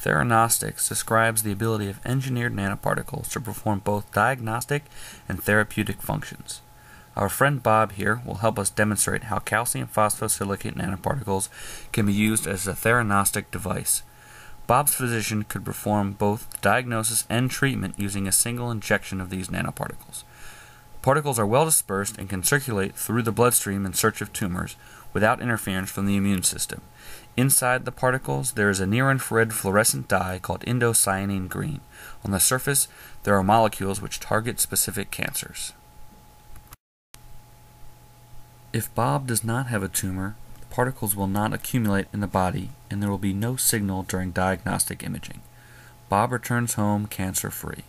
Theranostics describes the ability of engineered nanoparticles to perform both diagnostic and therapeutic functions. Our friend Bob here will help us demonstrate how calcium phosphosilicate nanoparticles can be used as a theranostic device. Bob's physician could perform both diagnosis and treatment using a single injection of these nanoparticles. Particles are well dispersed and can circulate through the bloodstream in search of tumors without interference from the immune system. Inside the particles, there is a near infrared fluorescent dye called indocyanine green. On the surface, there are molecules which target specific cancers. If Bob does not have a tumor, the particles will not accumulate in the body and there will be no signal during diagnostic imaging. Bob returns home cancer free.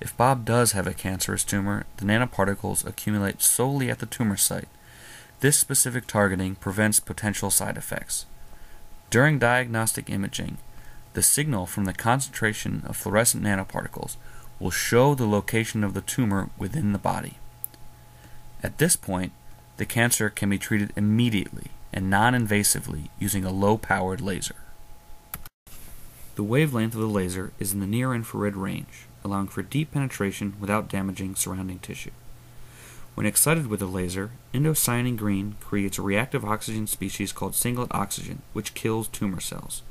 If Bob does have a cancerous tumor, the nanoparticles accumulate solely at the tumor site. This specific targeting prevents potential side effects. During diagnostic imaging, the signal from the concentration of fluorescent nanoparticles will show the location of the tumor within the body. At this point, the cancer can be treated immediately and non invasively using a low powered laser. The wavelength of the laser is in the near infrared range allowing for deep penetration without damaging surrounding tissue. When excited with a laser, indocyanine green creates a reactive oxygen species called singlet oxygen, which kills tumor cells.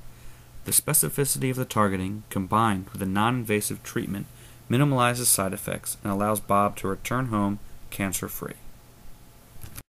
The specificity of the targeting, combined with a non invasive treatment, minimalizes side effects and allows Bob to return home cancer free.